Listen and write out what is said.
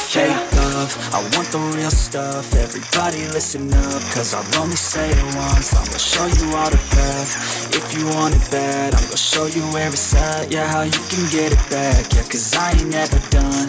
fake love, I want the real stuff, everybody listen up, cause I'll only say it once, I'm gonna show you all the path, if you want it bad, I'm gonna show you where it's at, yeah, how you can get it back, yeah, cause I ain't never done,